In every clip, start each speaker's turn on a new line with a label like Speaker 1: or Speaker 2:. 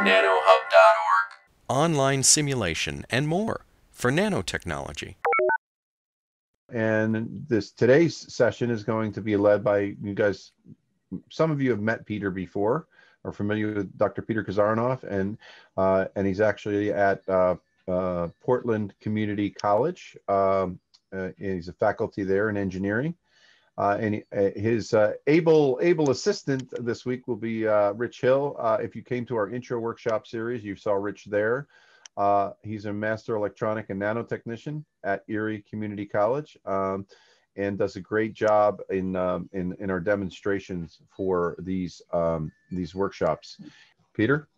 Speaker 1: nanohub.org.
Speaker 2: Online simulation and more for nanotechnology.
Speaker 3: And this today's session is going to be led by you guys. Some of you have met Peter before, are familiar with Dr. Peter Kazarinoff, and uh, and he's actually at uh, uh, Portland Community College. Um, uh, he's a faculty there in engineering. Uh, and uh, his able able assistant this week will be Rich Hill. if you came to our intro workshop series, you saw Rich there. Uh, he's a master electronic and nanotechnician at Erie Community College um, and does a great job in, um, in, in, our demonstrations for these, um, these workshops. Peter?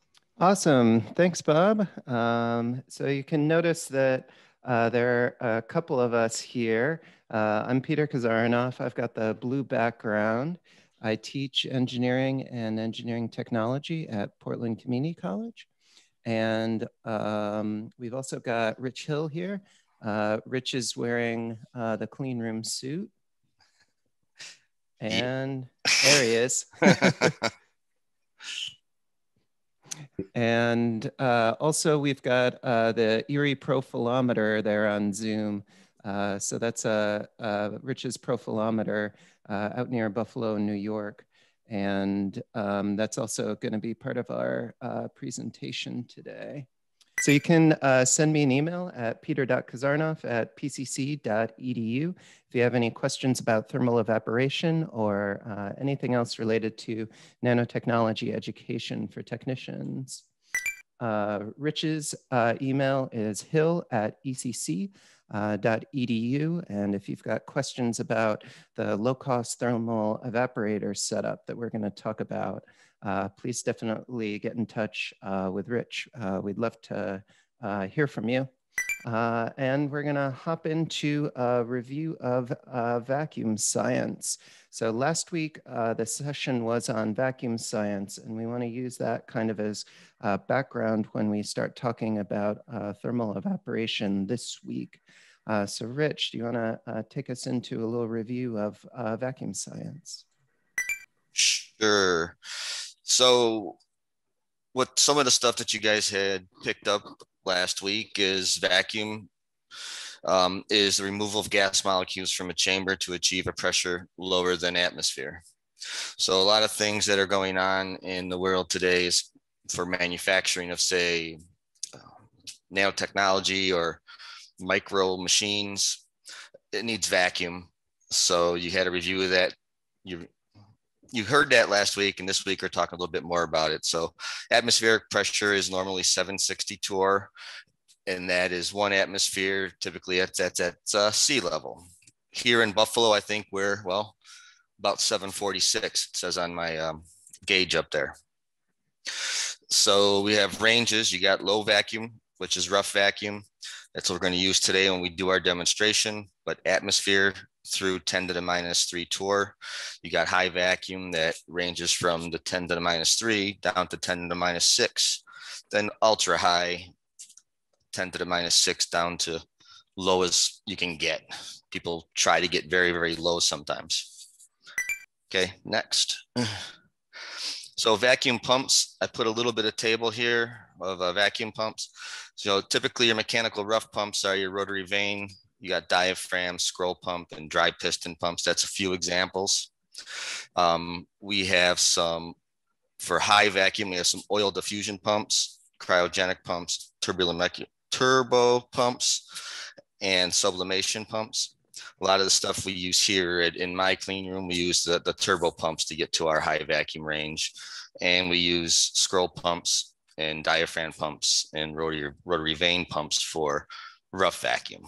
Speaker 4: Awesome. Thanks, Bob. Um, so you can notice that uh, there are a couple of us here. Uh, I'm Peter Kazarinoff. I've got the blue background. I teach engineering and engineering technology at Portland Community College. And um, we've also got Rich Hill here. Uh, Rich is wearing uh, the clean room suit. And there he is. and uh, also we've got uh, the Erie profilometer there on Zoom. Uh, so that's a, Rich's profilometer uh, out near Buffalo, New York. And um, that's also going to be part of our uh, presentation today. So you can uh, send me an email at peter.kazarinoff at pcc.edu if you have any questions about thermal evaporation or uh, anything else related to nanotechnology education for technicians. Uh, Rich's uh, email is hill at ecc uh, And if you've got questions about the low-cost thermal evaporator setup that we're going to talk about, uh, please definitely get in touch uh, with Rich. Uh, we'd love to uh, hear from you. Uh, and we're going to hop into a review of vacuum science. So last week, the session was on vacuum science, and we want to use that kind of as background when we start talking about thermal evaporation this week. Uh, so Rich, do you want to uh, take us into a little review of uh, vacuum science?
Speaker 5: Sure. So what some of the stuff that you guys had picked up last week is vacuum um, is the removal of gas molecules from a chamber to achieve a pressure lower than atmosphere. So a lot of things that are going on in the world today is for manufacturing of say uh, nanotechnology or micro machines. It needs vacuum. So you had a review of that. You you heard that last week, and this week we're talking a little bit more about it. So atmospheric pressure is normally 760 torr, and that is one atmosphere. Typically, that's that's at uh, sea level. Here in Buffalo, I think we're well about 746. It says on my um, gauge up there. So we have ranges. You got low vacuum, which is rough vacuum. That's what we're going to use today when we do our demonstration, but atmosphere through 10 to the minus three torr. You got high vacuum that ranges from the 10 to the minus three down to 10 to the minus six, then ultra high 10 to the minus six down to low as you can get. People try to get very, very low sometimes. Okay, next. So vacuum pumps, I put a little bit of table here of uh, vacuum pumps. So typically your mechanical rough pumps are your rotary vane, you got diaphragm, scroll pump, and dry piston pumps. That's a few examples. Um, we have some, for high vacuum, we have some oil diffusion pumps, cryogenic pumps, turbulent turbo pumps, and sublimation pumps. A lot of the stuff we use here at, in my clean room, we use the, the turbo pumps to get to our high vacuum range. And we use scroll pumps and diaphragm pumps and rotary, rotary vane pumps for rough vacuum.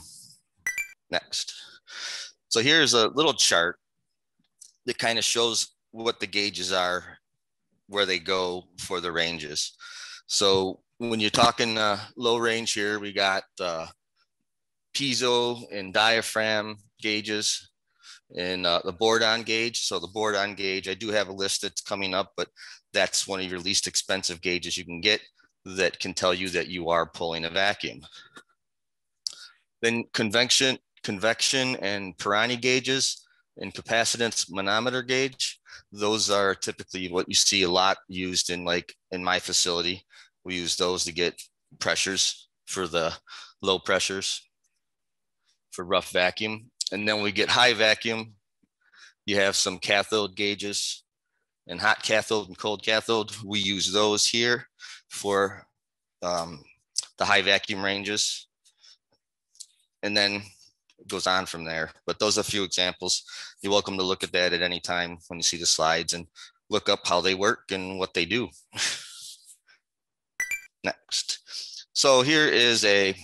Speaker 5: Next. So here's a little chart that kind of shows what the gauges are, where they go for the ranges. So when you're talking uh, low range here, we got uh, piezo and diaphragm gauges and uh, the bourdon gauge. So the bourdon gauge, I do have a list that's coming up, but that's one of your least expensive gauges you can get that can tell you that you are pulling a vacuum. Then convection, convection and Pirani gauges and capacitance manometer gauge. Those are typically what you see a lot used in like in my facility. We use those to get pressures for the low pressures for rough vacuum. And then we get high vacuum. You have some cathode gauges and hot cathode and cold cathode. We use those here for um, the high vacuum ranges. And then goes on from there. But those are a few examples. You're welcome to look at that at any time when you see the slides and look up how they work and what they do. Next. So here is a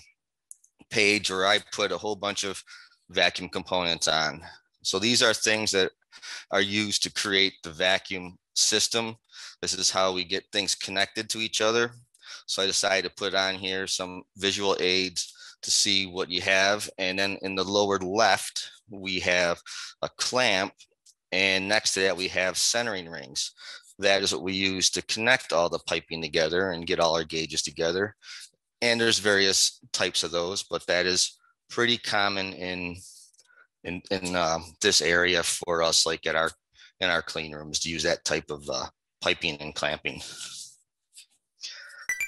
Speaker 5: page where I put a whole bunch of vacuum components on. So these are things that are used to create the vacuum system. This is how we get things connected to each other. So I decided to put on here some visual aids to see what you have. And then in the lower left, we have a clamp. And next to that, we have centering rings. That is what we use to connect all the piping together and get all our gauges together. And there's various types of those, but that is pretty common in in in uh, this area for us, like at our in our clean rooms, to use that type of uh, piping and clamping.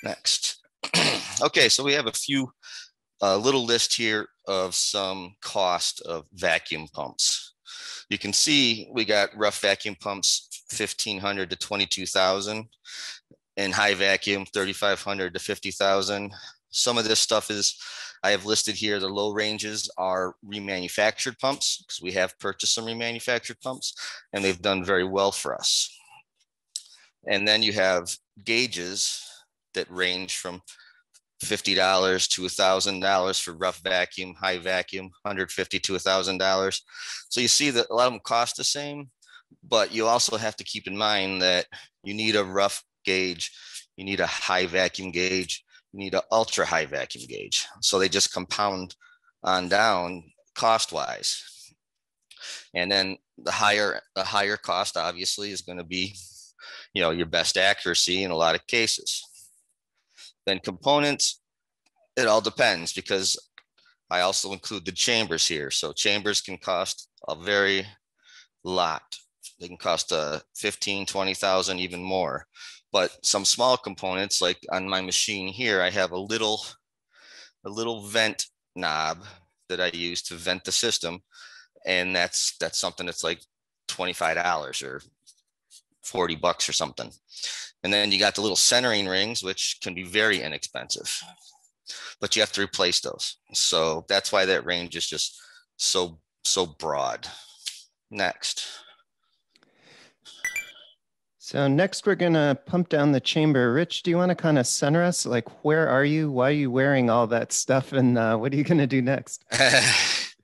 Speaker 5: Next. okay, so we have a few a little list here of some cost of vacuum pumps. You can see we got rough vacuum pumps 1500 to 22,000 and high vacuum 3500 to 50,000. Some of this stuff is I have listed here the low ranges are remanufactured pumps because we have purchased some remanufactured pumps and they've done very well for us. And then you have gauges that range from $50 to a $1,000 for rough vacuum, high vacuum, 150 to a $1,000. So you see that a lot of them cost the same, but you also have to keep in mind that you need a rough gauge, you need a high vacuum gauge, you need an ultra high vacuum gauge. So they just compound on down cost wise. And then the higher, the higher cost obviously is going to be, you know, your best accuracy in a lot of cases. Then components, it all depends because I also include the chambers here. So chambers can cost a very lot. They can cost uh, 15, 20,000, even more. But some small components, like on my machine here, I have a little, a little vent knob that I use to vent the system. And that's, that's something that's like $25 or 40 bucks or something. And then you got the little centering rings, which can be very inexpensive, but you have to replace those. So that's why that range is just so, so broad. Next.
Speaker 4: So next we're gonna pump down the chamber. Rich, do you wanna kind of center us? Like, where are you? Why are you wearing all that stuff? And uh, what are you gonna do next?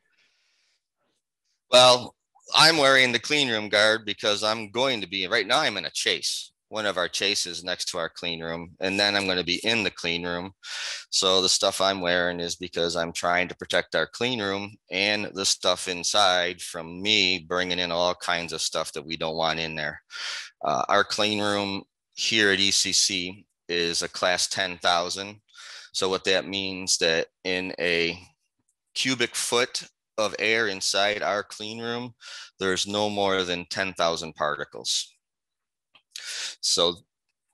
Speaker 5: well, I'm wearing the clean room guard because I'm going to be, right now I'm in a chase one of our chases next to our clean room and then i'm going to be in the clean room. So the stuff i'm wearing is because i'm trying to protect our clean room and the stuff inside from me bringing in all kinds of stuff that we don't want in there. Uh, our clean room here at ecc is a class 10000 so what that means that in a cubic foot of air inside our clean room there's no more than 10,000 particles so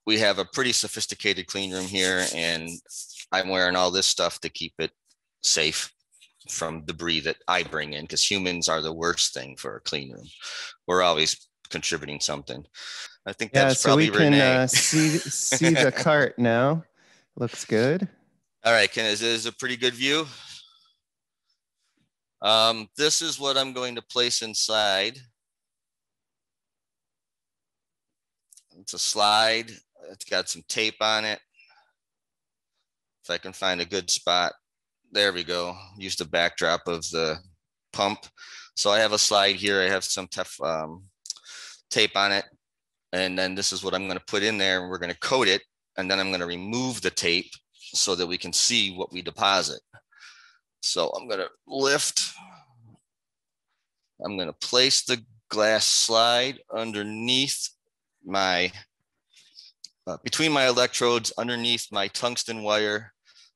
Speaker 5: we have a pretty sophisticated clean room here and I'm wearing all this stuff to keep it safe from debris that I bring in because humans are the worst thing for a clean room. We're always contributing something. I think
Speaker 4: yeah,
Speaker 5: that's
Speaker 4: so
Speaker 5: probably
Speaker 4: we can uh, see see the cart now. Looks good.
Speaker 5: All right, Ken, is this a pretty good view? Um, this is what I'm going to place inside. It's a slide. It's got some tape on it. If I can find a good spot. There we go. Use the backdrop of the pump. So I have a slide here. I have some tough um, tape on it. And then this is what I'm going to put in there. We're going to coat it. And then I'm going to remove the tape so that we can see what we deposit. So I'm going to lift. I'm going to place the glass slide underneath my uh, between my electrodes underneath my tungsten wire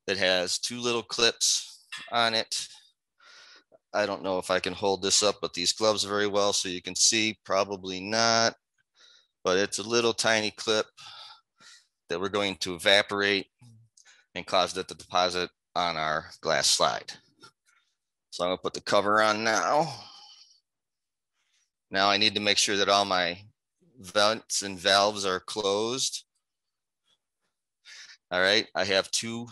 Speaker 5: that has two little clips on it. I don't know if I can hold this up, but these gloves very well so you can see, probably not, but it's a little tiny clip. that we're going to evaporate and cause it to deposit on our glass slide. So I'm gonna put the cover on now. Now I need to make sure that all my vents and valves are closed. All right, I have two,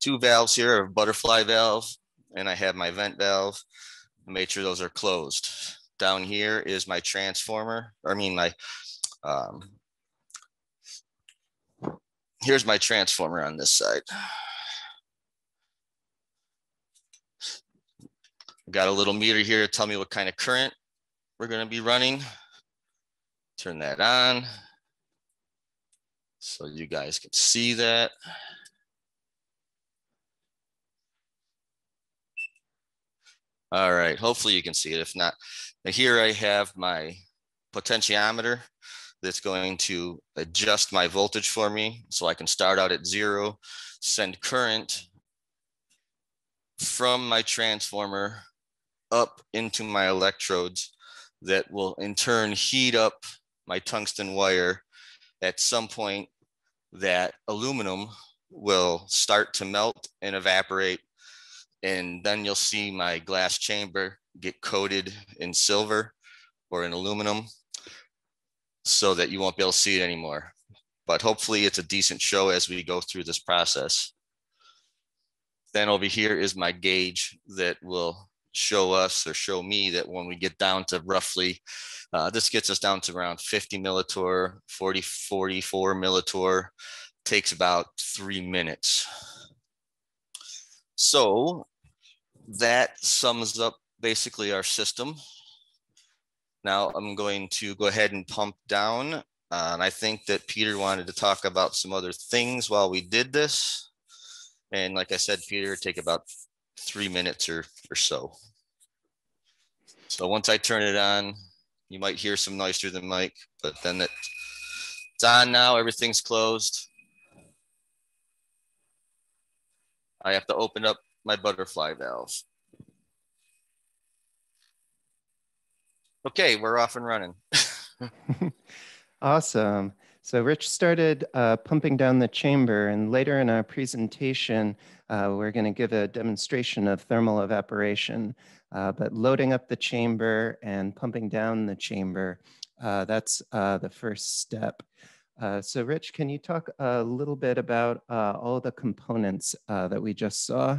Speaker 5: two valves here, a butterfly valve, and I have my vent valve. Make sure those are closed. Down here is my transformer, or I mean my, um, here's my transformer on this side. Got a little meter here to tell me what kind of current we're gonna be running. Turn that on. So you guys can see that. All right, hopefully you can see it. If not, here I have my potentiometer that's going to adjust my voltage for me. So I can start out at zero, send current from my transformer up into my electrodes that will in turn heat up my tungsten wire at some point that aluminum will start to melt and evaporate and then you'll see my glass chamber get coated in silver or in aluminum so that you won't be able to see it anymore. But hopefully it's a decent show as we go through this process. Then over here is my gauge that will show us or show me that when we get down to roughly, uh, this gets us down to around 50 millitorr, 40, 44 millitorr, takes about three minutes. So that sums up basically our system. Now I'm going to go ahead and pump down. Uh, and I think that Peter wanted to talk about some other things while we did this. And like I said, Peter, take about three minutes or, or so. So once I turn it on, you might hear some noise through the mic, but then it, it's on now, everything's closed. I have to open up my butterfly valve. Okay, we're off and running.
Speaker 4: awesome. So Rich started uh, pumping down the chamber and later in our presentation, uh, we're gonna give a demonstration of thermal evaporation. Uh, but loading up the chamber and pumping down the chamber, uh, that's uh, the first step. Uh, so Rich, can you talk a little bit about all the components that we just saw?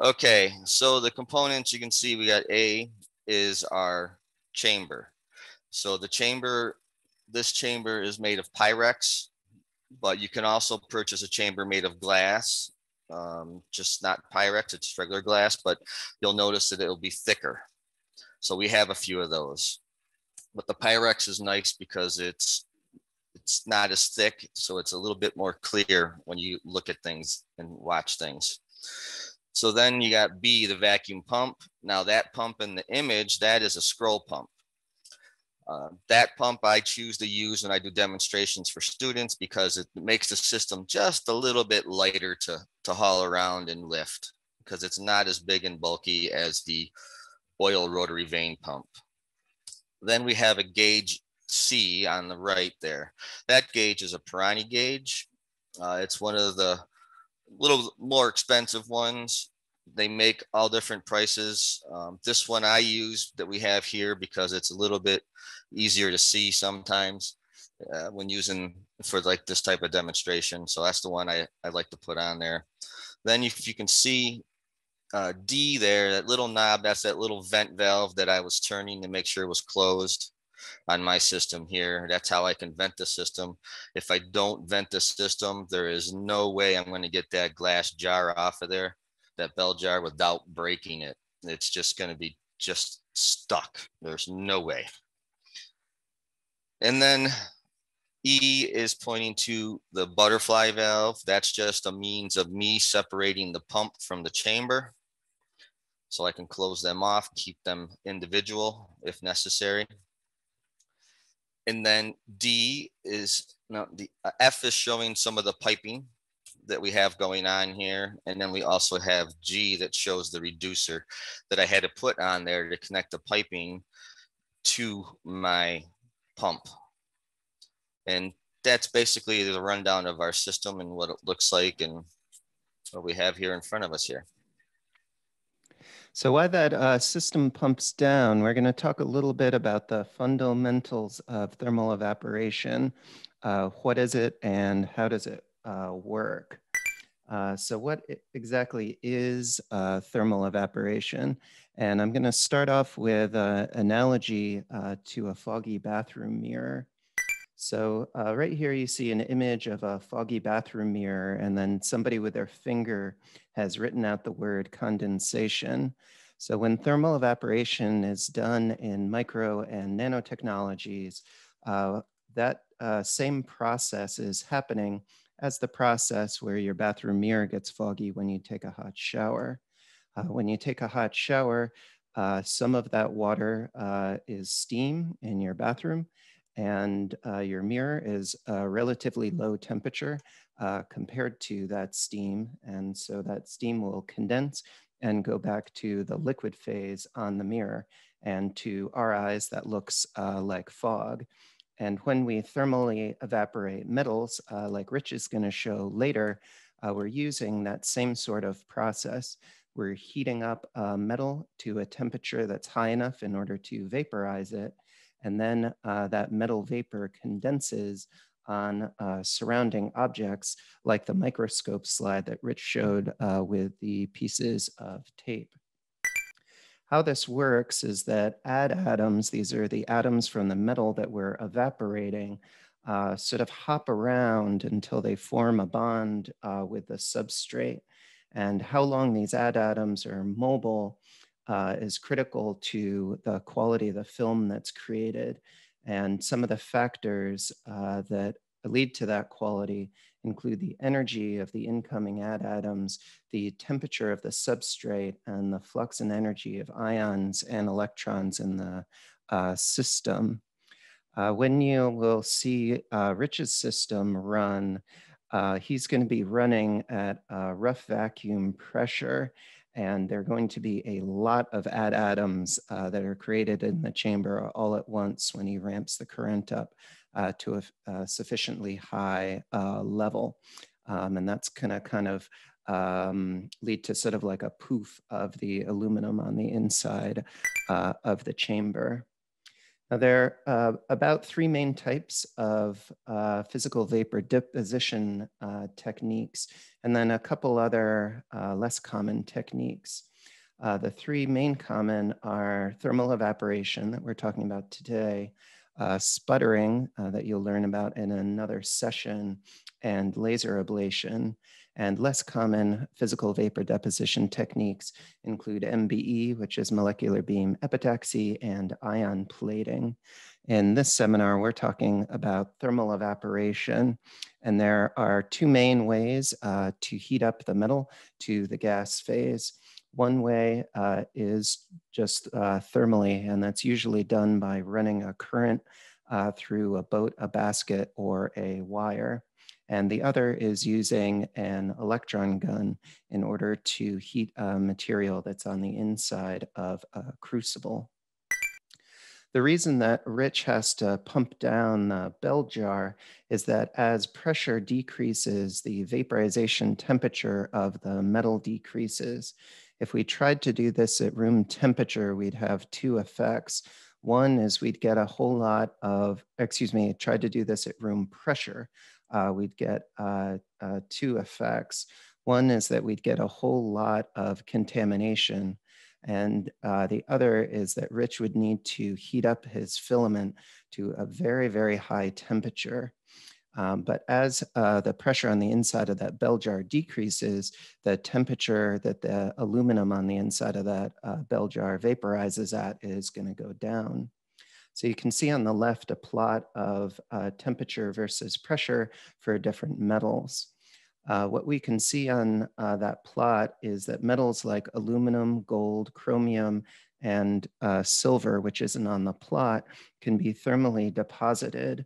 Speaker 5: Okay, so the components you can see we got A is our chamber. So the chamber, this chamber is made of Pyrex, but you can also purchase a chamber made of glass, um, just not Pyrex, it's regular glass, but you'll notice that it'll be thicker. So we have a few of those. But the Pyrex is nice because it's it's not as thick, so it's a little bit more clear when you look at things and watch things. So then you got B, the vacuum pump. Now that pump in the image, that is a scroll pump. Uh, that pump I choose to use when I do demonstrations for students because it makes the system just a little bit lighter to, to haul around and lift because it's not as big and bulky as the oil rotary vane pump. Then we have a gauge C on the right there. That gauge is a Pirani gauge. Uh, it's one of the little more expensive ones. They make all different prices. Um, this one I use that we have here because it's a little bit easier to see sometimes uh, when using for like this type of demonstration. So that's the one I, I like to put on there. Then if you can see uh, D there, that little knob, that's that little vent valve that I was turning to make sure it was closed on my system here. That's how I can vent the system. If I don't vent the system, there is no way I'm going to get that glass jar off of there, that bell jar without breaking it. It's just going to be just stuck. There's no way. And then E is pointing to the butterfly valve. That's just a means of me separating the pump from the chamber. So I can close them off, keep them individual if necessary and then D is no the uh, F is showing some of the piping that we have going on here. And then we also have G that shows the reducer that I had to put on there to connect the piping to my pump. And that's basically the rundown of our system and what it looks like and what we have here in front of us here.
Speaker 4: So while that uh, system pumps down, we're going to talk a little bit about the fundamentals of thermal evaporation. Uh, what is it and how does it uh, work? Uh, so what exactly is uh, thermal evaporation? And I'm going to start off with an analogy uh, to a foggy bathroom mirror. So uh, right here, you see an image of a foggy bathroom mirror, and then somebody with their finger has written out the word condensation. So when thermal evaporation is done in micro and nanotechnologies, uh, that uh, same process is happening as the process where your bathroom mirror gets foggy when you take a hot shower. Uh, when you take a hot shower, uh, some of that water uh, is steam in your bathroom, and uh, your mirror is a relatively low temperature uh, compared to that steam. And so that steam will condense and go back to the liquid phase on the mirror. And to our eyes, that looks uh, like fog. And when we thermally evaporate metals, uh, like Rich is gonna show later, uh, we're using that same sort of process. We're heating up a metal to a temperature that's high enough in order to vaporize it. And then uh, that metal vapor condenses on uh, surrounding objects like the microscope slide that Rich showed uh, with the pieces of tape. How this works is that adatoms, these are the atoms from the metal that we're evaporating, uh, sort of hop around until they form a bond uh, with the substrate. And how long these adatoms are mobile uh, is critical to the quality of the film that's created. And some of the factors uh, that lead to that quality include the energy of the incoming adatoms, the temperature of the substrate, and the flux and energy of ions and electrons in the uh, system. Uh, when you will see uh, Rich's system run, uh, he's going to be running at a rough vacuum pressure and there are going to be a lot of adatoms uh, that are created in the chamber all at once when he ramps the current up uh, to a, a, sufficiently high uh, level. Um, and that's gonna kind of um, lead to sort of like a poof of the aluminum on the inside uh, of the chamber. Now, there are uh, about three main types of uh, physical vapor deposition uh, techniques, and then a couple other uh, less common techniques. Uh, the three main common are thermal evaporation that we're talking about today, uh, sputtering that you'll learn about in another session, and laser ablation. And less common physical vapor deposition techniques include MBE, which is molecular beam epitaxy, and ion plating. In this seminar, we're talking about thermal evaporation, and there are two main ways uh, to heat up the metal to the gas phase. One way uh, is just uh, thermally, and that's usually done by running a current uh, through a boat, a basket, or a wire and the other is using an electron gun in order to heat a material that's on the inside of a crucible. The reason that Rich has to pump down the bell jar is that as pressure decreases, the vaporization temperature of the metal decreases. If we tried to do this at room temperature, we'd have two effects. One is we'd get a whole lot of, excuse me, tried to do this at room pressure uh, we'd get uh, uh, two effects. One is that we'd get a whole lot of contamination. And uh, the other is that Rich would need to heat up his filament to a very, very high temperature. Um, but as uh, the pressure on the inside of that bell jar decreases, the temperature that the aluminum on the inside of that uh, bell jar vaporizes at is going to go down. So you can see on the left a plot of uh, temperature versus pressure for different metals. Uh, what we can see on uh, that plot is that metals like aluminum, gold, chromium, and uh, silver, which isn't on the plot, can be thermally deposited.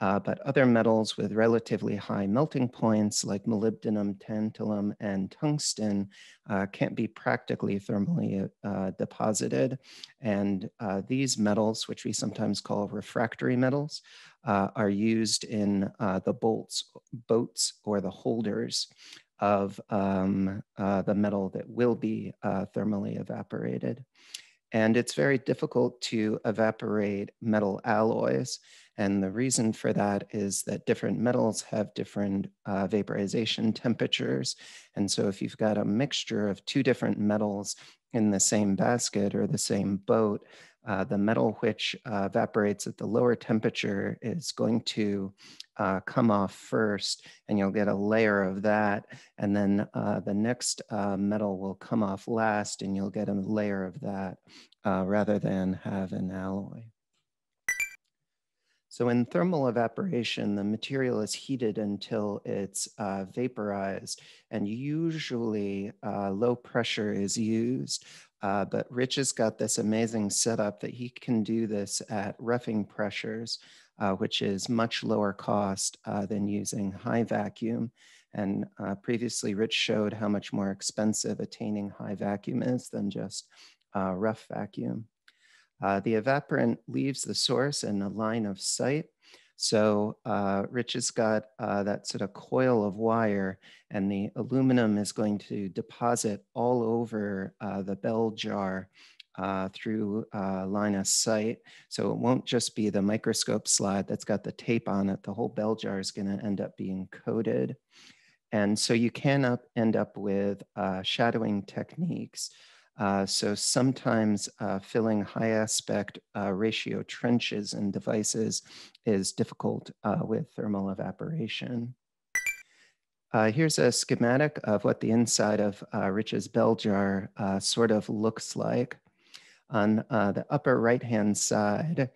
Speaker 4: Uh, but other metals with relatively high melting points like molybdenum, tantalum, and tungsten uh, can't be practically thermally uh, deposited. And uh, these metals, which we sometimes call refractory metals, uh, are used in uh, the bolts, boats or the holders of um, the metal that will be thermally evaporated. And it's very difficult to evaporate metal alloys. And the reason for that is that different metals have different uh, vaporization temperatures. And so if you've got a mixture of two different metals in the same basket or the same boat, uh, the metal which uh, evaporates at the lower temperature is going to uh, come off first and you'll get a layer of that. And then uh, the next uh, metal will come off last and you'll get a layer of that uh, rather than have an alloy. So in thermal evaporation, the material is heated until it's uh, vaporized and usually uh, low pressure is used. But Rich has got this amazing setup that he can do this at roughing pressures, uh, which is much lower cost uh, than using high vacuum. And uh, previously Rich showed how much more expensive attaining high vacuum is than just rough vacuum. Uh, the evaporant leaves the source in a line of sight. So uh, Rich has got uh, that sort of coil of wire and the aluminum is going to deposit all over uh, the bell jar uh, through uh, line of sight. So it won't just be the microscope slide that's got the tape on it. The whole bell jar is gonna end up being coated. And so you can end up with shadowing techniques uh, so sometimes uh, filling high aspect uh, ratio trenches and devices is difficult uh, with thermal evaporation. Uh, here's a schematic of what the inside of Rich's bell jar sort of looks like. On the upper right-hand side,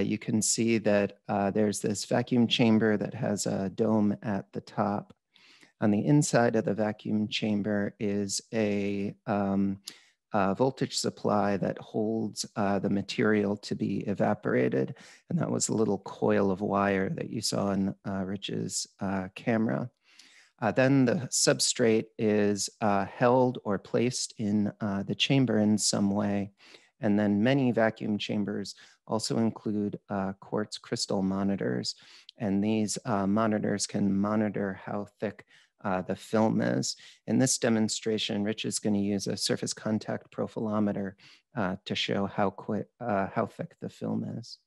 Speaker 4: you can see that there's this vacuum chamber that has a dome at the top. On the inside of the vacuum chamber is a um, uh, voltage supply that holds uh, the material to be evaporated. And that was a little coil of wire that you saw in uh, Rich's uh, camera. Uh, then the substrate is uh, held or placed in the chamber in some way. And then many vacuum chambers also include quartz crystal monitors. And these monitors can monitor how thick uh, the film is. In this demonstration, Rich is going to use a surface contact profilometer uh, to show how, uh, how thick the film is.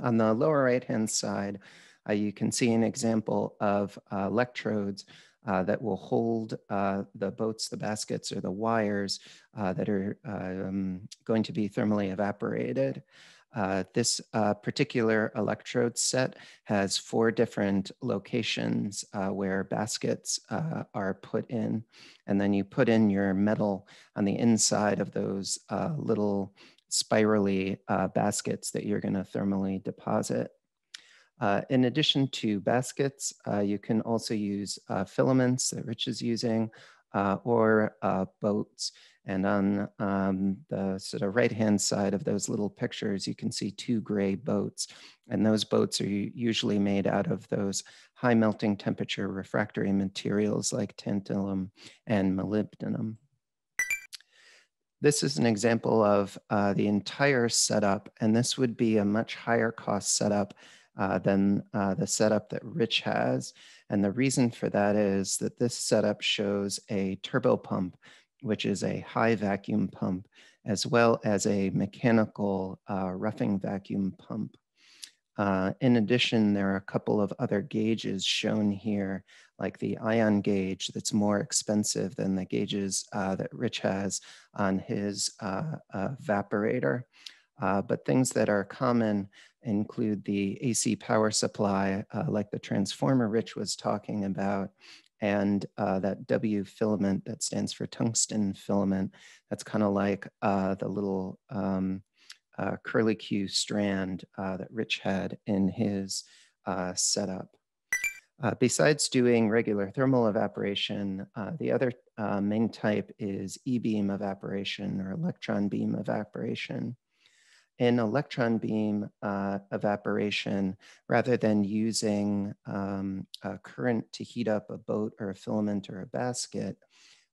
Speaker 4: On the lower right-hand side, uh, you can see an example of uh, electrodes uh, that will hold the boats, the baskets, or the wires that are um, going to be thermally evaporated. Uh, this uh, particular electrode set has four different locations uh, where baskets uh, are put in. And then you put in your metal on the inside of those uh, little spirally uh, baskets that you're gonna thermally deposit. Uh, in addition to baskets, uh, you can also use uh, filaments that Rich is using or boats. And on um, the sort of right-hand side of those little pictures, you can see two gray boats. And those boats are usually made out of those high melting temperature refractory materials like tantalum and molybdenum. This is an example of uh, the entire setup, and this would be a much higher cost setup uh, than uh, the setup that Rich has. And the reason for that is that this setup shows a turbo pump which is a high vacuum pump, as well as a mechanical uh, roughing vacuum pump. Uh, in addition, there are a couple of other gauges shown here, like the ion gauge that's more expensive than the gauges uh, that Rich has on his uh, evaporator. Uh, but things that are common include the AC power supply, uh, like the transformer Rich was talking about, and uh, that W filament that stands for tungsten filament. That's kind of like uh, the little um, uh, curly Q strand uh, that Rich had in his setup. Besides doing regular thermal evaporation, the other main type is E-beam evaporation or electron beam evaporation. In electron beam uh, evaporation, rather than using um, a current to heat up a boat or a filament or a basket,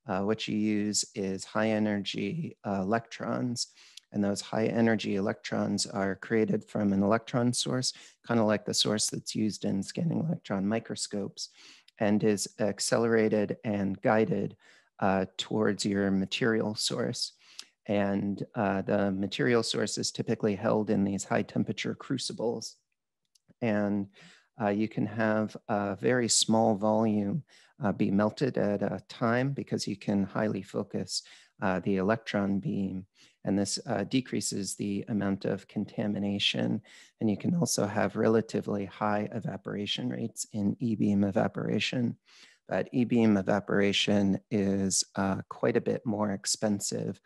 Speaker 4: uh, what you use is high energy uh, electrons. And those high energy electrons are created from an electron source, kind of like the source that's used in scanning electron microscopes, and is accelerated and guided uh, towards your material source. And uh, the material source is typically held in these high temperature crucibles. And uh, you can have a very small volume uh, be melted at a time because you can highly focus uh, the electron beam. And this uh, decreases the amount of contamination. And you can also have relatively high evaporation rates in E-beam evaporation. But E-beam evaporation is uh, quite a bit more expensive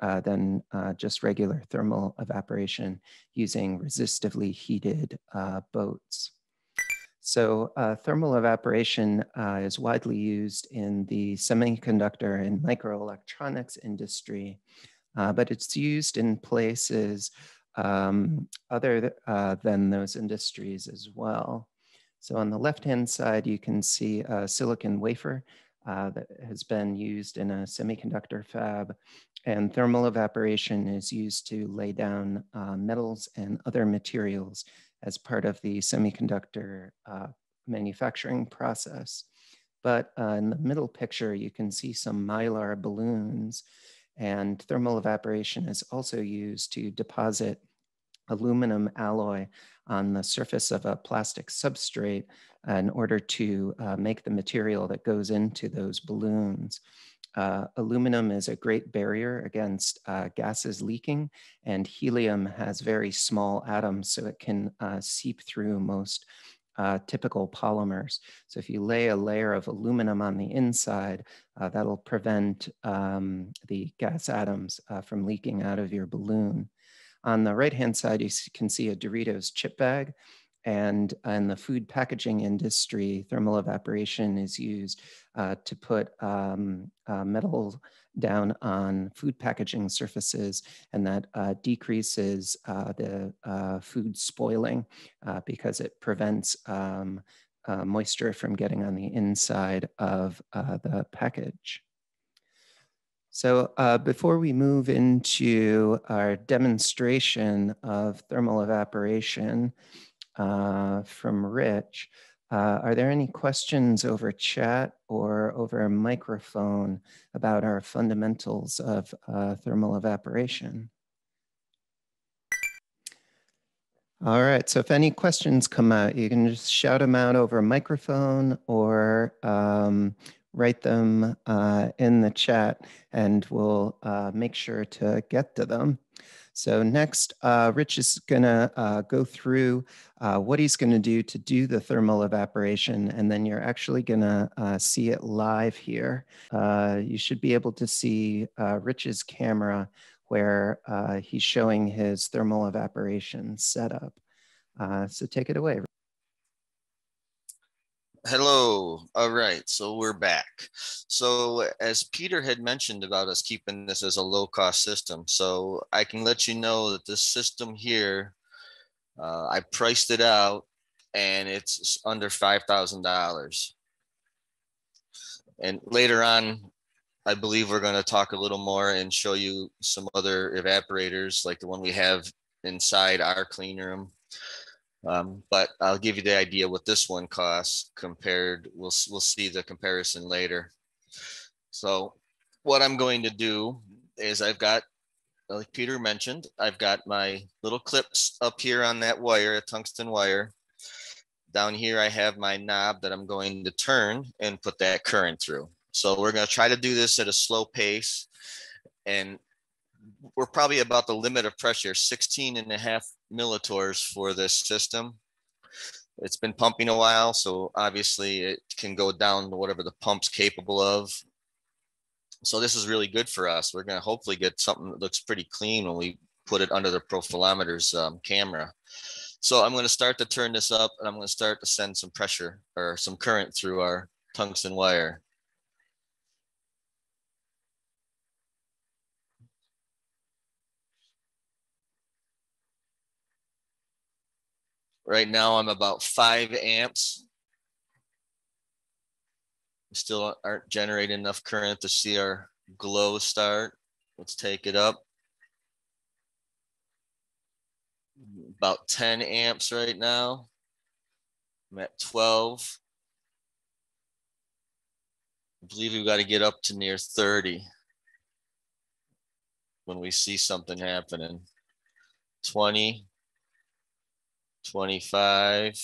Speaker 4: uh, than uh, just regular thermal evaporation using resistively heated uh, boats. So uh, thermal evaporation uh, is widely used in the semiconductor and microelectronics industry, uh, but it's used in places um, other than those industries as well. So on the left-hand side, you can see a silicon wafer uh, that has been used in a semiconductor fab. And thermal evaporation is used to lay down uh, metals and other materials as part of the semiconductor uh, manufacturing process. But uh, in the middle picture, you can see some mylar balloons and thermal evaporation is also used to deposit aluminum alloy on the surface of a plastic substrate in order to uh, make the material that goes into those balloons. Uh, aluminum is a great barrier against uh, gases leaking, and helium has very small atoms, so it can uh, seep through most uh, typical polymers. So if you lay a layer of aluminum on the inside, uh, that'll prevent um, the gas atoms from leaking out of your balloon. On the right-hand side, you can see a Doritos chip bag. And in the food packaging industry, thermal evaporation is used uh, to put um, uh, metal down on food packaging surfaces, and that uh, decreases uh, the uh, food spoiling uh, because it prevents um, moisture from getting on the inside of the package. So uh, before we move into our demonstration of thermal evaporation uh, from Rich, uh, are there any questions over chat or over a microphone about our fundamentals of uh, thermal evaporation? All right, so if any questions come out, you can just shout them out over a microphone or um, write them uh, in the chat and we'll uh, make sure to get to them. So next, uh, Rich is gonna uh, go through uh, what he's gonna do to do the thermal evaporation, and then you're actually gonna uh, see it live here. you should be able to see Rich's camera where he's showing his thermal evaporation setup. so take it away.
Speaker 5: Hello. All right. So we're back. So as Peter had mentioned about us keeping this as a low cost system. So I can let you know that this system here, uh, I priced it out and it's under $5,000. And later on, I believe we're going to talk a little more and show you some other evaporators like the one we have inside our clean room um, but I'll give you the idea what this one costs compared. We'll, we'll see the comparison later. So what I'm going to do is I've got, like Peter mentioned, I've got my little clips up here on that wire, a tungsten wire. Down here, I have my knob that I'm going to turn and put that current through. So we're going to try to do this at a slow pace. And we're probably about the limit of pressure, 16 and a half millitors for this system. It's been pumping a while, so obviously it can go down to whatever the pump's capable of. So this is really good for us. We're going to hopefully get something that looks pretty clean when we put it under the profilometer's um, camera. So I'm going to start to turn this up and I'm going to start to send some pressure or some current through our tungsten wire. Right now I'm about five amps. Still aren't generating enough current to see our glow start. Let's take it up. About 10 amps right now. I'm at 12. I believe we've got to get up to near 30 when we see something happening. 20, 25,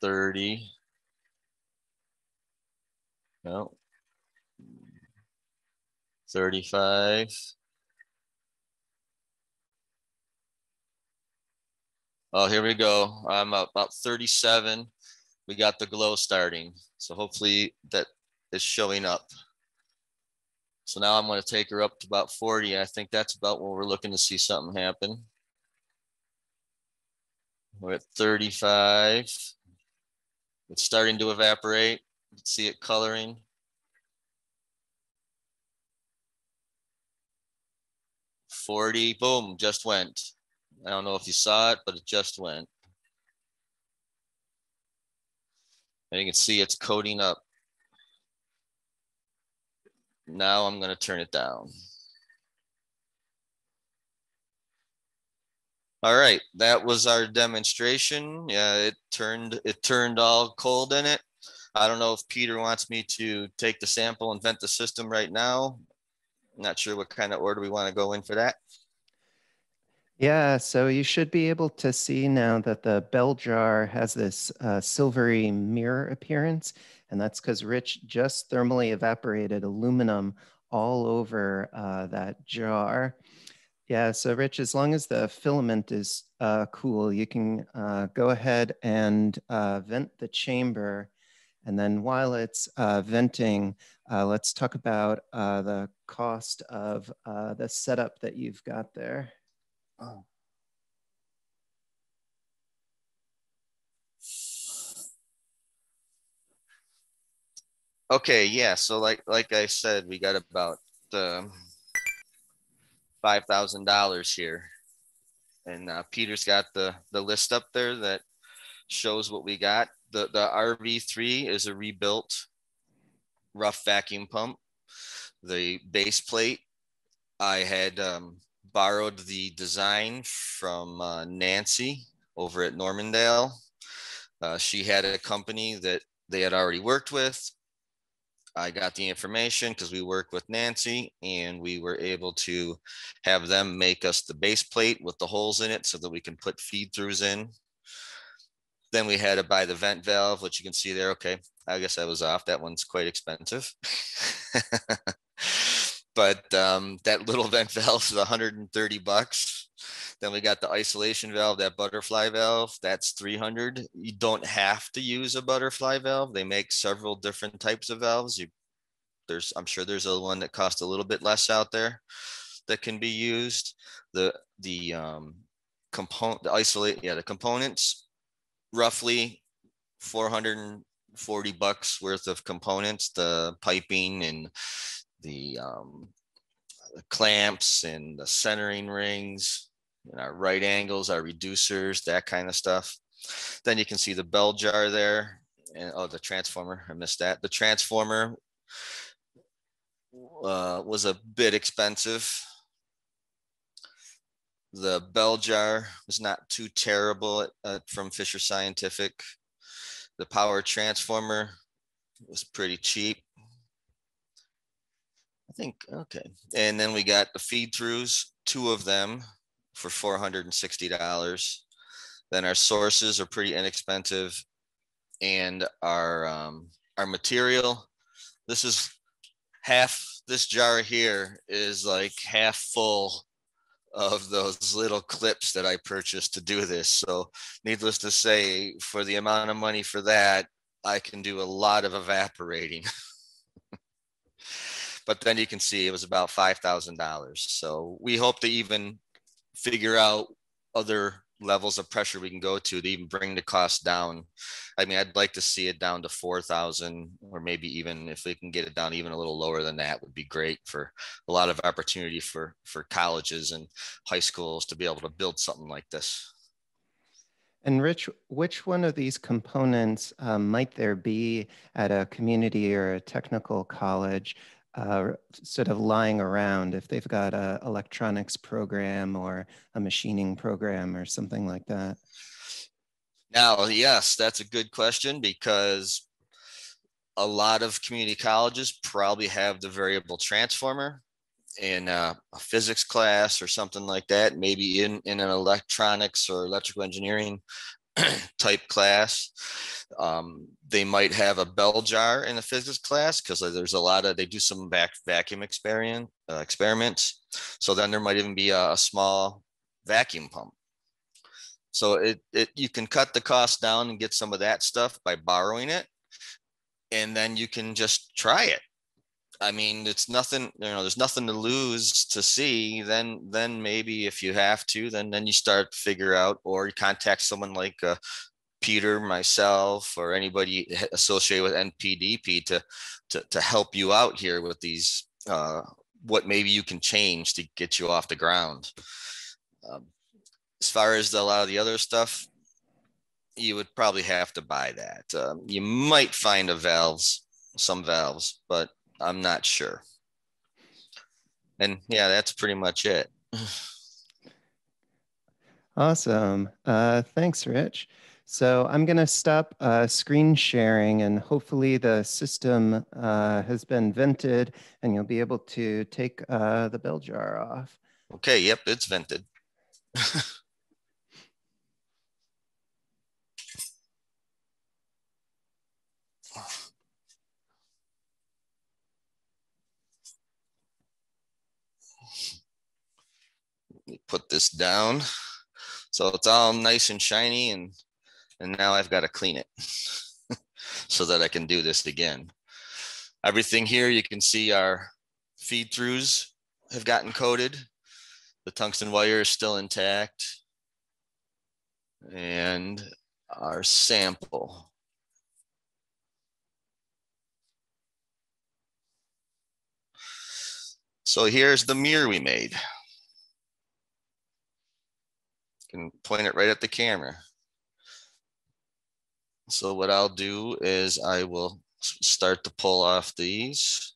Speaker 5: Thirty. No. Thirty-five. Oh, here we go. I'm about 37. We got the glow starting. So hopefully that is showing up. So now I'm going to take her up to about 40. I think that's about where we're looking to see something happen. We're at 35. It's starting to evaporate. See it coloring. Forty, boom, just went. I don't know if you saw it, but it just went. And you can see it's coating up. Now I'm going to turn it down. All right, that was our demonstration. Yeah, it turned it turned all cold in it. I don't know if Peter wants me to take the sample and vent the system right now. I'm not sure what kind of order we want to go in for that.
Speaker 4: Yeah, so you should be able to see now that the bell jar has this uh, silvery mirror appearance, and that's because Rich just thermally evaporated aluminum all over uh, that jar. Yeah, so Rich, as long as the filament is uh, cool, you can uh, go ahead and uh, vent the chamber. And then while it's uh, venting, uh, let's talk about the cost of the setup that you've got there. Oh.
Speaker 5: Okay, yeah. So like like I said, we got about um, five thousand dollars here, and uh, Peter's got the the list up there that shows what we got. the The RV three is a rebuilt rough vacuum pump. The base plate, I had um, borrowed the design from uh, Nancy over at Normandale. Uh, she had a company that they had already worked with. I got the information because we worked with Nancy and we were able to have them make us the base plate with the holes in it so that we can put feed throughs in. Then we had to buy the vent valve, which you can see there. Okay, I guess I was off. That one's quite expensive. but um, that little vent valve is 130 bucks. Then we got the isolation valve, that butterfly valve, that's 300. You don't have to use a butterfly valve. They make several different types of valves. You, there's, I'm sure there's a one that costs a little bit less out there that can be used. The the um, component, the isolate, yeah, the components, roughly 440 bucks worth of components. The piping and the um, the clamps and the centering rings and our right angles, our reducers, that kind of stuff. Then you can see the bell jar there. And oh, the transformer, I missed that. The transformer uh, was a bit expensive. The bell jar was not too terrible uh, from Fisher Scientific. The power transformer was pretty cheap. Think, okay. And then we got the feed throughs, two of them for $460. Then our sources are pretty inexpensive. And our, um, our material, this is half, this jar here is like half full of those little clips that I purchased to do this. So needless to say, for the amount of money for that, I can do a lot of evaporating. but then you can see it was about $5,000. So we hope to even figure out other levels of pressure we can go to to even bring the cost down. I mean, I'd like to see it down to 4,000 or maybe even if we can get it down even a little lower than that would be great for a lot of opportunity for, for colleges and high schools to be able to build something like this.
Speaker 4: And Rich, which one of these components um, might there be at a community or a technical college uh, sort of lying around if they've got a electronics program or a machining program or something like that?
Speaker 5: Now, yes, that's a good question because a lot of community colleges probably have the variable transformer in a, a, physics class or something like that, maybe in, in an electronics or electrical engineering type class. Um, they might have a bell jar in a physics class because there's a lot of they do some back vacuum experiment uh, experiments. So then there might even be a, a, small vacuum pump. So it, it you can cut the cost down and get some of that stuff by borrowing it, and then you can just try it. I mean, it's nothing, you know, there's nothing to lose to see. Then, then maybe if you have to, then, then you start figure out, or you contact someone like uh, Peter, myself, or anybody associated with NPDP to, to, to help you out here with these, uh, what maybe you can change to get you off the ground. Um, as far as the, a lot of the other stuff, you would probably have to buy that. Um, you might find a valves, some valves, but I'm not sure. And yeah, that's pretty much it.
Speaker 4: Awesome. Uh, thanks, Rich. So I'm going to stop uh, screen sharing and hopefully the system uh, has been vented and you'll be able to take uh, the bell jar off.
Speaker 5: Okay, yep, it's vented. put this down. So it's all nice and shiny and, and now I've got to clean it so that I can do this again. Everything here you can see our feed throughs have gotten coated. The tungsten wire is still intact. And our sample. So here's the mirror we made can point it right at the camera. So what I'll do is I will start to pull off these.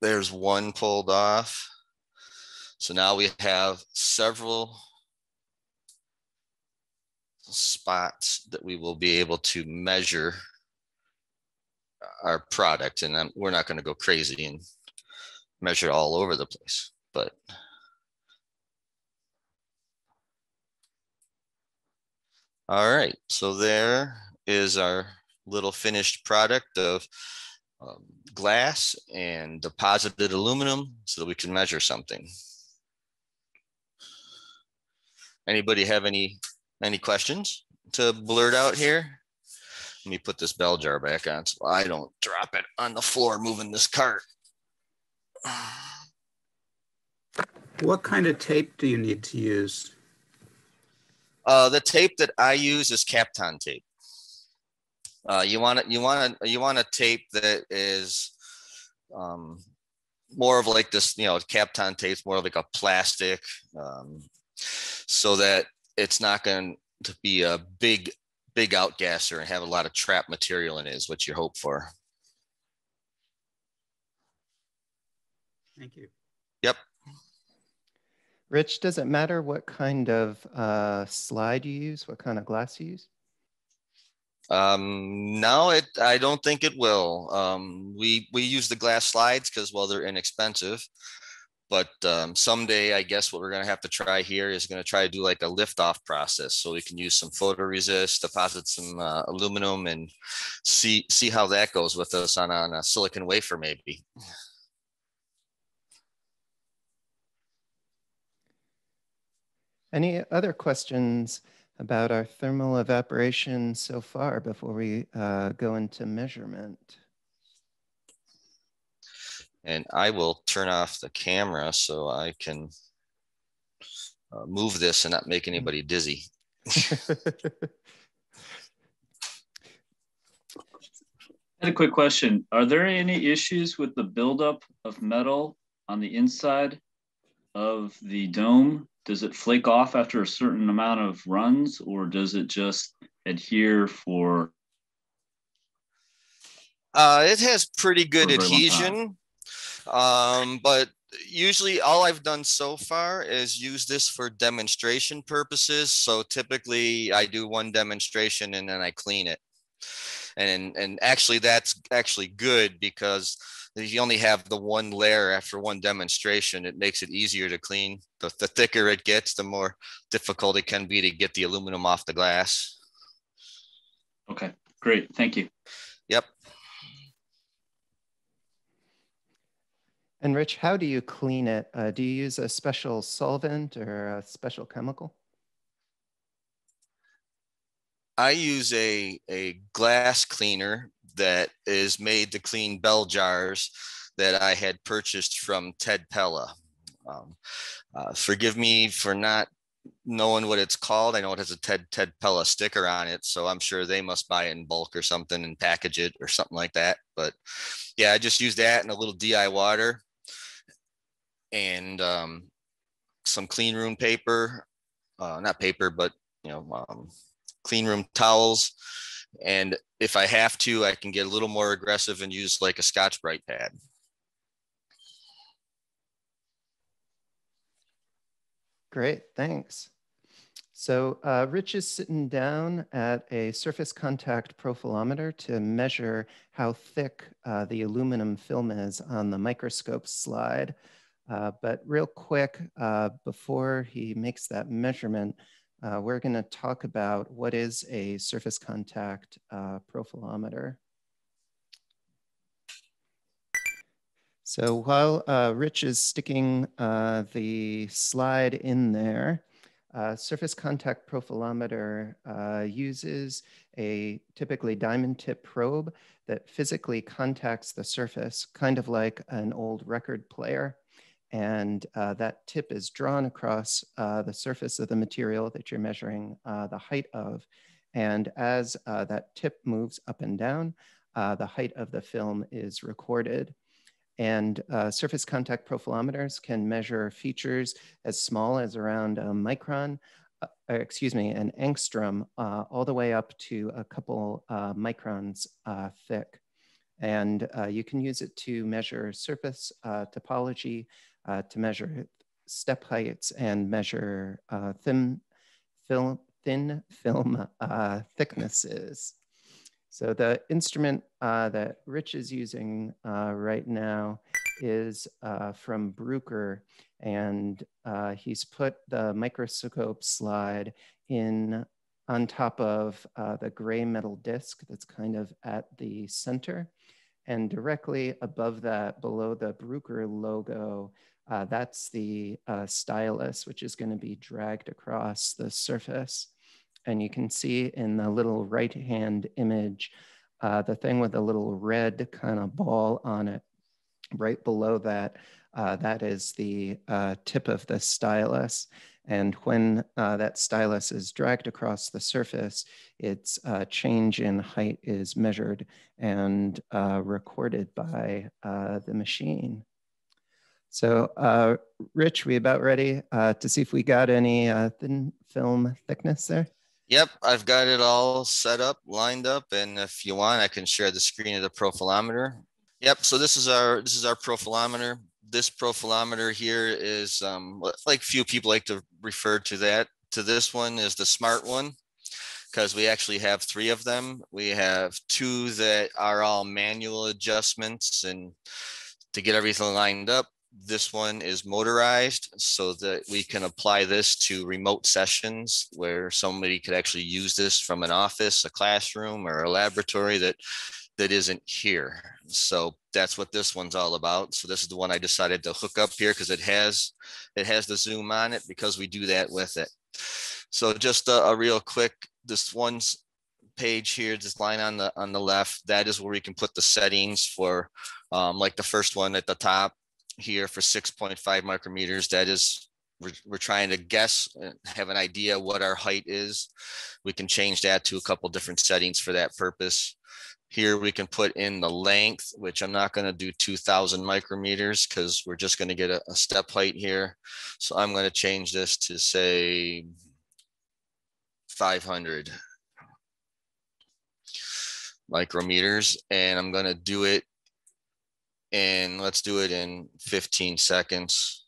Speaker 5: There's one pulled off. So now we have several spots that we will be able to measure our product. And I'm, we're not going to go crazy and measure all over the place, but All right, so there is our little finished product of um, glass and deposited aluminum so that we can measure something. Anybody have any any questions to blurt out here? Let me put this bell jar back on so I don't drop it on the floor moving this cart.
Speaker 1: What kind of tape do you need to use?
Speaker 5: Uh, the tape that I use is Kapton tape. Uh, you want to you want to you want a tape that is um, more of like this, you know, Kapton tape's more of like a plastic, um, so that it's not going to be a big big outgasser and have a lot of trap material in it is what you hope for.
Speaker 1: Thank you.
Speaker 4: Rich, does it matter what kind of uh, slide you use, what kind of glass you use?
Speaker 5: Um, no, it. I don't think it will. Um, we we use the glass slides because well, they're inexpensive. But um, someday, I guess what we're going to have to try here is going to try to do like a lift-off process, so we can use some photoresist, deposit some uh, aluminum, and see see how that goes with us on on a silicon wafer, maybe.
Speaker 4: Any other questions about our thermal evaporation so far before we uh, go into measurement?
Speaker 5: And I will turn off the camera so I can uh, move this and not make anybody dizzy.
Speaker 6: I had a quick question. Are there any issues with the buildup of metal on the inside of the dome? Does it flake off after a certain amount of runs or does it just adhere for?
Speaker 5: Uh, it has pretty good
Speaker 6: For a very long
Speaker 5: adhesion. Um, but usually all I've done so far is use this for demonstration purposes. So typically I do one demonstration and then I clean it. And, and actually that's actually good because if you only have the one layer after one demonstration, it makes it easier to clean. The, the thicker it gets, the more difficult it can be to get the aluminum off the glass.
Speaker 6: Okay, great. Thank you.
Speaker 5: Yep.
Speaker 4: And Rich, how do you clean it? Uh, do you use a special solvent or a special chemical?
Speaker 5: I use a, a glass cleaner that is made to clean bell jars that I had purchased from Ted Pella. Um, uh, forgive me for not knowing what it's called. I know it has a Ted Ted Pella sticker on it, so I'm sure they must buy it in bulk or something and package it or something like that. But yeah, I just use that and a little DI water and um, some clean room paper, uh, not paper, but you know, um, clean room towels. And if I have to, I can get a little more aggressive and use like a Scotch Brite pad.
Speaker 4: Great, thanks. So uh, Rich is sitting down at a surface contact profilometer to measure how thick uh, the aluminum film is on the microscope slide. Uh, but real quick, uh, before he makes that measurement, uh, we're going to talk about what is a surface contact uh, profilometer. So while uh, Rich is sticking uh, the slide in there, uh, surface contact profilometer uh, uses a typically diamond tip probe that physically contacts the surface, kind of like an old record player. And uh, that tip is drawn across uh, the surface of the material that you're measuring the height of. And as that tip moves up and down, the height of the film is recorded. And uh, surface contact profilometers can measure features as small as around a micron, uh, excuse me, an angstrom, uh, all the way up to a couple uh, microns uh, thick. And uh, you can use it to measure surface topology, to measure step heights and measure thin film, thin film thicknesses. So the instrument uh, that Rich is using uh, right now is uh, from Bruker, and uh, he's put the microscope slide in on top of uh, the gray metal disc that's kind of at the center. And directly above that, below the Bruker logo, uh, that's the stylus, which is gonna be dragged across the surface. And you can see in the little right-hand image, uh, the thing with a little red kind of ball on it. Right below that, uh, that is the uh, tip of the stylus. And when uh, that stylus is dragged across the surface, its uh, change in height is measured and uh, recorded by the machine. So, uh, Rich, we about ready uh, to see if we got any uh, thin film thickness there?
Speaker 5: Yep, I've got it all set up, lined up, and if you want, I can share the screen of the profilometer. Yep, so this is our this is our profilometer. This profilometer here is um, like few people like to refer to that to this one is the smart one because we actually have three of them. We have two that are all manual adjustments and to get everything lined up this one is motorized so that we can apply this to remote sessions where somebody could actually use this from an office, a classroom, or a laboratory that that isn't here. So that's what this one's all about. So this is the one I decided to hook up here because it has it has the zoom on it because we do that with it. So just a, a real quick, this one's page here, this line on the on the left, that is where we can put the settings for um, like the first one at the top here for 6.5 micrometers. That is we're, we're trying to guess, have an idea what our height is. We can change that to a couple different settings for that purpose. Here we can put in the length, which I'm not going to do 2000 micrometers because we're just going to get a, a step height here. So I'm going to change this to say 500 micrometers and I'm going to do it and let's do it in 15 seconds.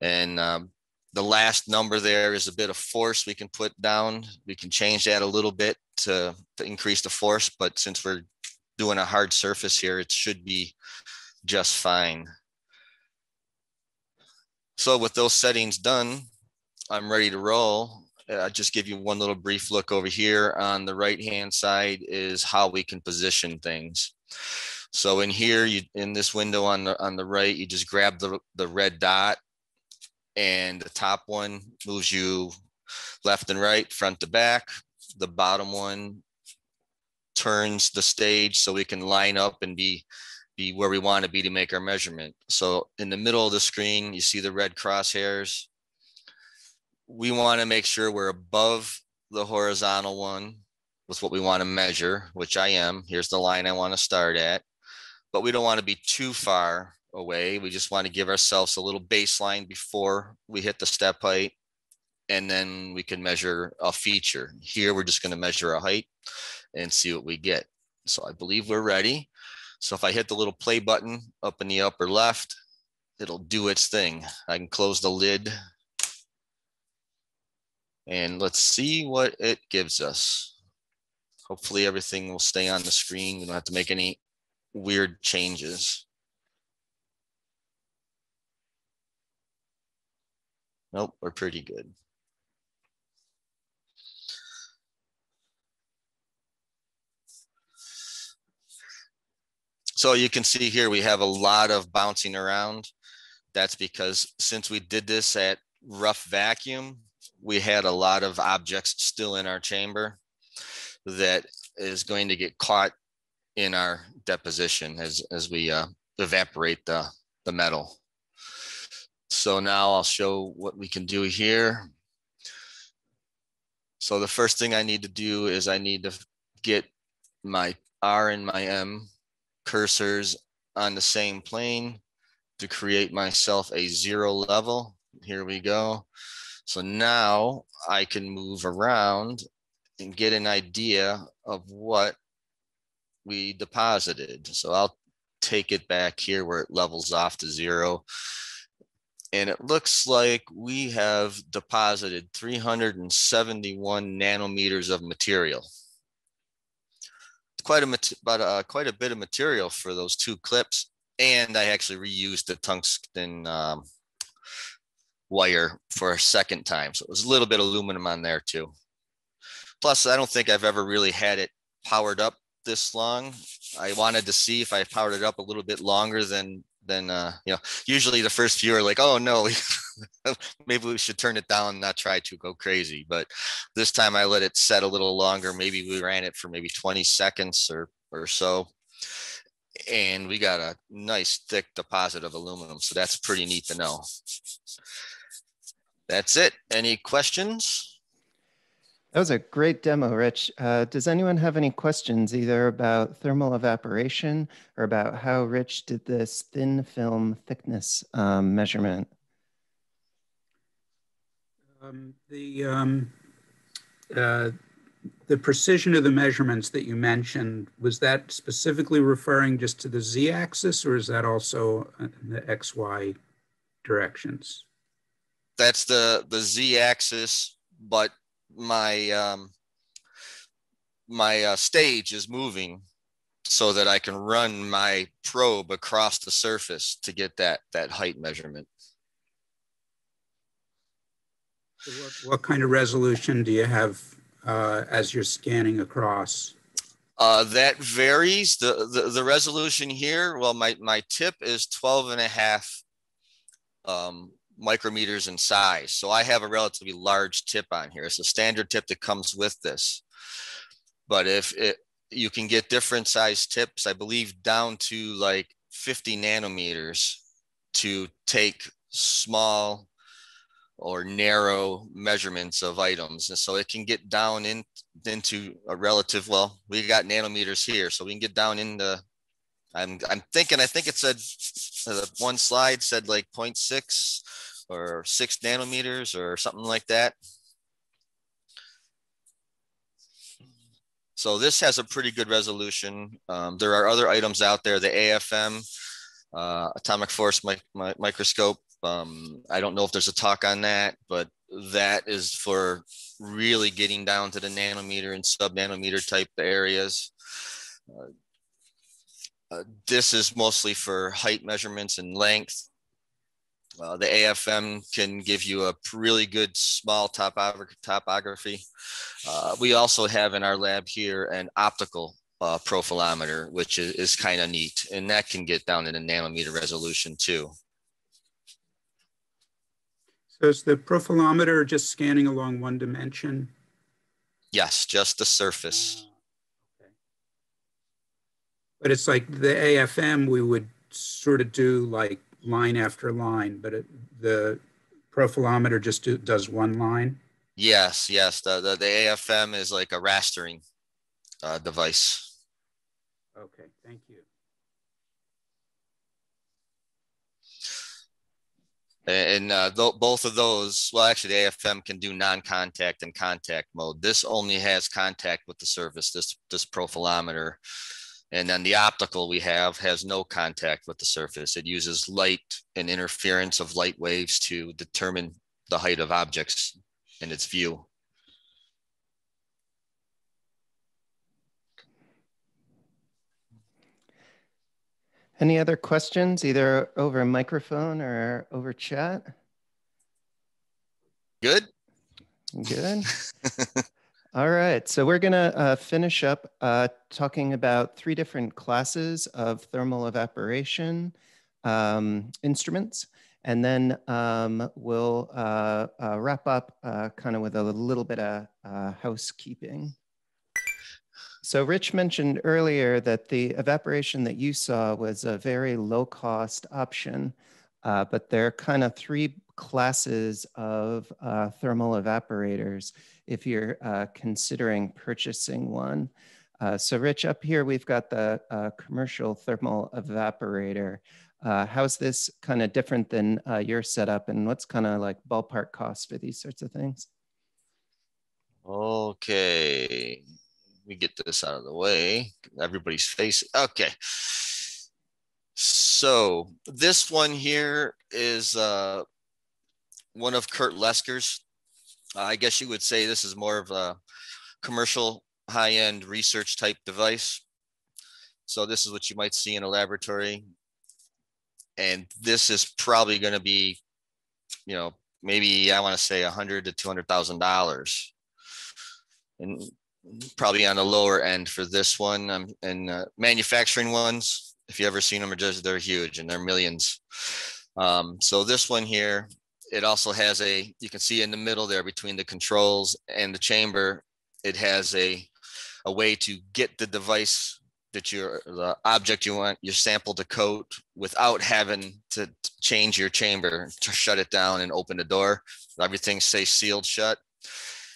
Speaker 5: And um, the last number there is a bit of force we can put down. We can change that a little bit to, to increase the force, but since we're doing a hard surface here, it should be just fine. So with those settings done, I'm ready to roll. I'll just give you one little brief look over here. On the right-hand side is how we can position things. So in here, you in this window on the on the right, you just grab the, the red dot and the top one moves you left and right, front to back. The bottom one turns the stage so we can line up and be be where we want to be to make our measurement. So in the middle of the screen, you see the red crosshairs. We want to make sure we're above the horizontal one with what we want to measure, which I am. Here's the line I want to start at but we don't want to be too far away. We just want to give ourselves a little baseline before we hit the step height. And then we can measure a feature. Here, we're just going to measure a height and see what we get. So I believe we're ready. So if I hit the little play button up in the upper left, it'll do its thing. I can close the lid. And let's see what it gives us. Hopefully everything will stay on the screen. We don't have to make any weird changes. Nope, we're pretty good. So you can see here, we have a lot of bouncing around. That's because since we did this at rough vacuum, we had a lot of objects still in our chamber that is going to get caught in our deposition as, as we uh, evaporate the, the metal. So now I'll show what we can do here. So the first thing I need to do is I need to get my R and my M cursors on the same plane to create myself a zero level. Here we go. So now I can move around and get an idea of what we deposited. So I'll take it back here where it levels off to zero. And it looks like we have deposited 371 nanometers of material. Quite a, but uh, quite a bit of material for those two clips. And I actually reused the tungsten um, wire for a second time. So it was a little bit of aluminum on there too. Plus, I don't think I've ever really had it powered up this long. I wanted to see if I powered it up a little bit longer than than uh, you know. Usually the first few are like, oh no, maybe we should turn it down, not try to go crazy. But this time I let it set a little longer. Maybe we ran it for maybe 20 seconds or or so. And we got a nice thick deposit of aluminum. So that's pretty neat to know. That's it. Any questions?
Speaker 4: That was a great demo, Rich. Uh, does anyone have any questions either about thermal evaporation or about how Rich did this thin film thickness um, measurement?
Speaker 1: Um, the um, uh, the precision of the measurements that you mentioned was that specifically referring just to the z-axis, or is that also the x-y directions?
Speaker 5: That's the the z-axis, but my um, my uh, stage is moving so that I can run my probe across the surface to get that that height measurement.
Speaker 1: what, what, kind of resolution do you have uh, as you're scanning across?
Speaker 5: Uh, that varies. The, the, the resolution here, well, my, my tip is 12 and a half um, micrometers in size. So I have a relatively large tip on here. It's a standard tip that comes with this. But if it, you can get different size tips, I believe down to like 50 nanometers to take small or narrow measurements of items. And so it can get down in, into a relative, well, we got nanometers here, so we can get down into, I'm, I'm thinking, I think it said, uh, one slide said like 0.6 or six nanometers or something like that. So this has a pretty good resolution. Um, there are other items out there, the AFM, uh, atomic force mi mi microscope. Um, I don't know if there's a talk on that, but that is for really getting down to the nanometer and sub nanometer type areas. Uh, uh, this is mostly for height measurements and length. Uh, the AFM can give you a really good small topography. Uh, we also have in our lab here an optical uh, profilometer, which is, is kind of neat. And that can get down in a nanometer resolution too.
Speaker 1: So is the profilometer just scanning along one dimension?
Speaker 5: Yes, just the surface.
Speaker 1: Okay. But it's like the AFM, we would sort of do like line after line, but it, the profilometer just do, does one line?
Speaker 5: Yes, yes. The, the, the AFM is like a rastering uh, device.
Speaker 1: Okay, thank you.
Speaker 5: And uh, th both of those, well, actually, the AFM can do non-contact and contact mode. This only has contact with the surface, this, this profilometer. And then the optical we have has no contact with the surface. It uses light and interference of light waves to determine the height of objects in its view.
Speaker 4: Any other questions, either over microphone or over chat?
Speaker 5: Good.
Speaker 4: Good. All right, so we're gonna uh, finish up uh, talking about three different classes of thermal evaporation um, instruments. And then um, we'll uh, uh wrap up uh, kind of with a little bit of uh, housekeeping. So Rich mentioned earlier that the evaporation that you saw was a very low cost option, but there are kind of three classes of uh, thermal evaporators if you're uh, considering purchasing one. Uh, so Rich, up here we've got the uh, commercial thermal evaporator. Uh, how's this kind of different than your setup and what's kind of like ballpark cost for these sorts of things?
Speaker 5: Okay, we get this out of the way. Everybody's face. Okay. So this one here is uh, one of Kurt Lesker's. Uh, I guess you would say this is more of a commercial high-end research type device. So this is what you might see in a laboratory. And this is probably going to be, you know, maybe I want to say a hundred to two hundred thousand dollars. And probably on the lower end for this one. Um, and uh, manufacturing ones, if you ever seen them, are just they're huge and they're millions. Um, so this one here, it also has a you can see in the middle there between the controls and the chamber, it has a a way to get the device that you're the object you want your sample to coat without having to change your chamber to shut it down and open the door. Everything stays sealed shut.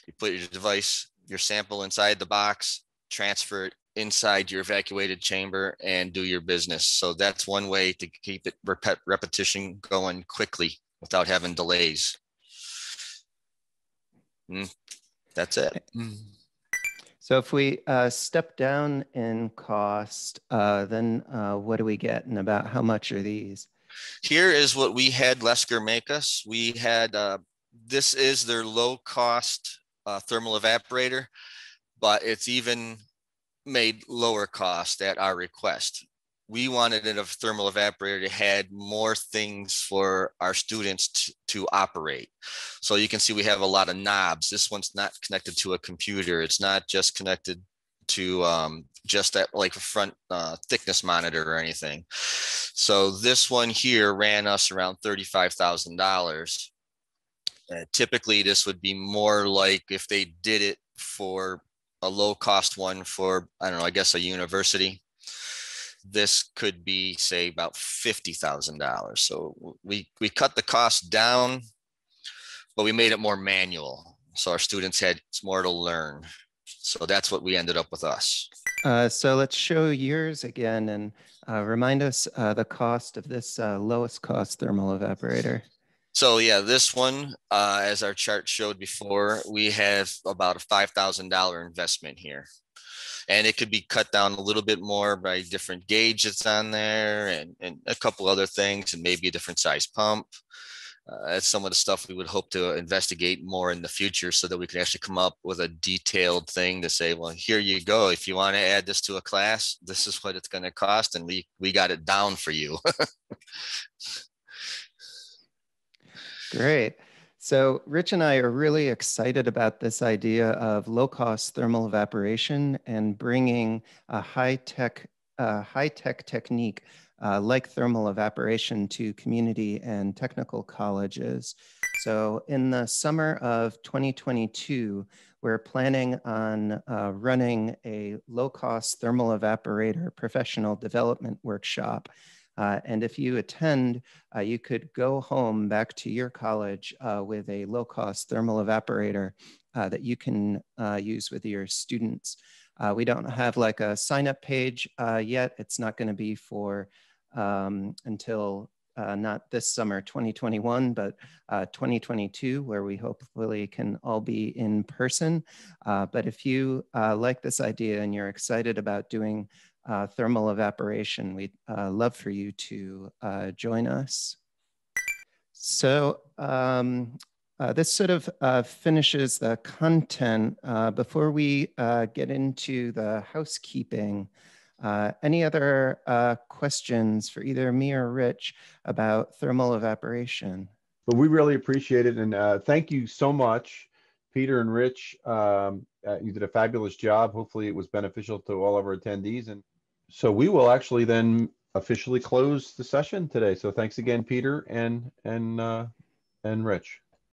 Speaker 5: You put your device your sample inside the box, transfer it inside your evacuated chamber and do your business. So that's one way to keep it rep repetition going quickly without having delays. Mm, that's it.
Speaker 4: So if we uh, step down in cost, uh, then uh, what do we get and about how much are these?
Speaker 5: Here is what we had Lesker make us. We had, uh, this is their low cost uh, thermal evaporator, but it's even made lower cost at our request. We wanted a thermal evaporator that had more things for our students to, to operate. So you can see we have a lot of knobs. This one's not connected to a computer. It's not just connected to um, just that like a front uh, thickness monitor or anything. So this one here ran us around $35,000 uh, typically, this would be more like if they did it for a low cost one for, I don't know, I guess a university. This could be, say, about $50,000. So we, we cut the cost down but we made it more manual. So our students had more to learn. So that's what we ended up with us.
Speaker 4: Uh, so let's show yours again and uh, remind us uh, the cost of this uh, lowest cost thermal evaporator.
Speaker 5: So yeah, this one, uh, as our chart showed before, we have about a five thousand dollar investment here, and it could be cut down a little bit more by different gauges on there, and and a couple other things, and maybe a different size pump. Uh, that's some of the stuff we would hope to investigate more in the future, so that we can actually come up with a detailed thing to say, well, here you go. If you want to add this to a class, this is what it's going to cost, and we we got it down for you.
Speaker 4: Great. So Rich and I are really excited about this idea of low-cost thermal evaporation and bringing a high-tech uh, high-tech technique uh, like thermal evaporation to community and technical colleges. So in the summer of 2022, we're planning on uh, running a low-cost thermal evaporator professional development workshop uh, and if you attend, uh, you could go home back to your college uh, with a low cost thermal evaporator uh, that you can uh, use with your students. Uh, we don't have like a sign up page yet. It's not going to be for um, until not this summer 2021, but 2022, where we hopefully can all be in person. but if you like this idea and you're excited about doing uh, thermal evaporation. We'd uh, love for you to uh, join us. So um, uh, this sort of uh, finishes the content. Uh, before we get into the housekeeping, any other questions for either me or Rich about thermal evaporation?
Speaker 3: But we really appreciate it. And thank you so much, Peter and Rich. Um, you did a fabulous job. Hopefully it was beneficial to all of our attendees. And so we will actually then officially close the session today. So thanks again, Peter and and uh, and Rich.